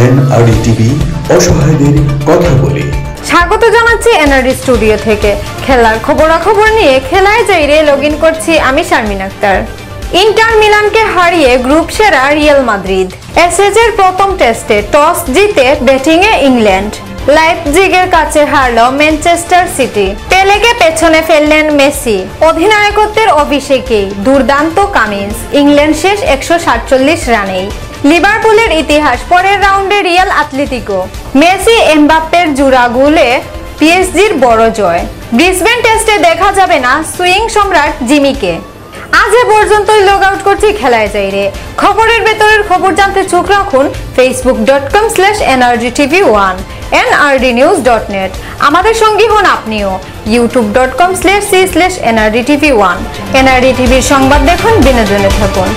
NRD TV অসহায়দের কথা বলে। স্বাগত জানাচ্ছি এনআরডি স্টুডিও থেকে। খেলার নিয়ে খেলায় লগ করছি আমি শারমিন আক্তার। ইন্টার মিলানকে হারিয়ে গ্রুপ সেরা মাদ্রিদ। প্রথম টেস্টে টস জিতে ব্যাটিংয়ে ইংল্যান্ড। লাইপজিগের কাছে হারল ম্যানচেস্টার সিটি পেলেকে পেছনে ফেললেন মেসি। অধিনায়কত্বের অভিষেকেই দুর্দান্ত কামিন্স। ইংল্যান্ড শেষ একশো সাতচল্লিশ রানেই। লিভারপুলের ইতিহাস, পরের রাউন্ডে রিয়াল আতলেতিকো মেসি, এমবাপ্পের জুড়া গোলে পিএসজির বড় জয়। ব্রিসবেন টেস্টে দেখা যাবে না সুইং সম্রাট জিমিকে। আজ এ পর্যন্তই লগ আউট করছি, খেলায় যাইরে খবরের ভেতরের খবর জানতে চোখ রাখুন Facebook dot com slash NRG TV one NRD news dot net আমাদের সঙ্গী হন আপনিও YouTube dot com slash C slash NRD TV one NRD টিভির সংবাদ দেখুন, বিনোদনে থাকুন।